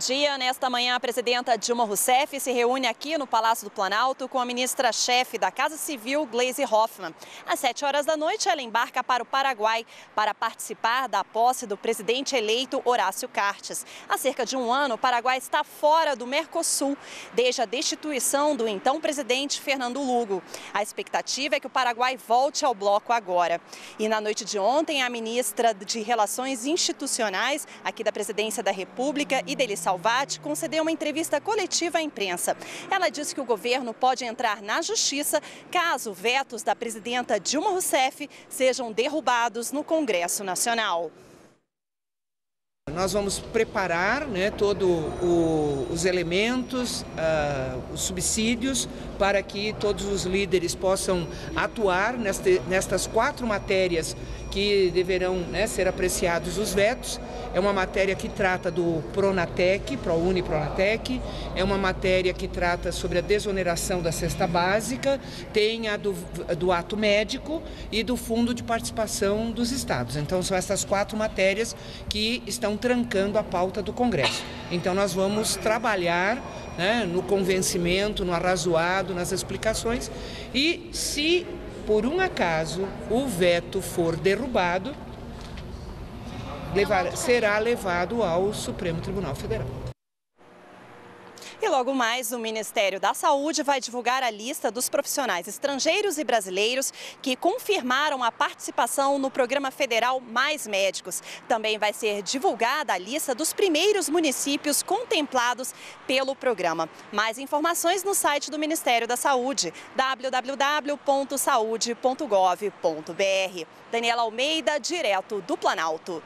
Dia. Nesta manhã, a presidenta Dilma Rousseff se reúne aqui no Palácio do Planalto com a ministra-chefe da Casa Civil, Gleisi Hoffmann. Às 7 horas da noite, ela embarca para o Paraguai para participar da posse do presidente eleito Horácio Cartes. Há cerca de um ano, o Paraguai está fora do Mercosul, desde a destituição do então presidente Fernando Lugo. A expectativa é que o Paraguai volte ao bloco agora. E na noite de ontem, a ministra de Relações Institucionais, aqui da Presidência da República, e Adeli Salvati concedeu uma entrevista coletiva à imprensa. Ela disse que o governo pode entrar na justiça caso vetos da presidenta Dilma Rousseff sejam derrubados no Congresso Nacional. Nós vamos preparar né, todos os elementos, uh, os subsídios, para que todos os líderes possam atuar neste, nestas quatro matérias que deverão né, ser apreciados os vetos. É uma matéria que trata do Pronatec, ProUni Pronatec, é uma matéria que trata sobre a desoneração da cesta básica, tem a do, do ato médico e do fundo de participação dos estados. Então são essas quatro matérias que estão trancando a pauta do Congresso. Então nós vamos trabalhar né, no convencimento, no arrazoado, nas explicações e se por um acaso o veto for derrubado, levar, será levado ao Supremo Tribunal Federal. E logo mais, o Ministério da Saúde vai divulgar a lista dos profissionais estrangeiros e brasileiros que confirmaram a participação no programa federal Mais Médicos. Também vai ser divulgada a lista dos primeiros municípios contemplados pelo programa. Mais informações no site do Ministério da Saúde, www.saude.gov.br. Daniela Almeida, direto do Planalto.